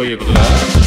Oye, claro.